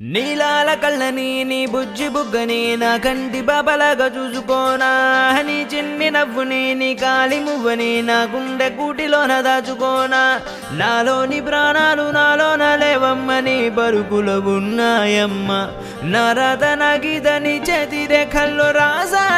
నీలాల కళ్ళని నీ బుజ్జి బుగ్గని నా కంటి బాబలాగా చూసుకోనా. నీ చిన్ని నవ్వుని నీ కాలి మువ్వని నా గుండె కూటిలోన దాచుకోనా. నాలోని ప్రాణాలు నాలోన లేవమ్మని బరుకులో ఉన్నాయమ్మ. నా రథ నా గీత నీ చేతి రేఖల్లో రాసా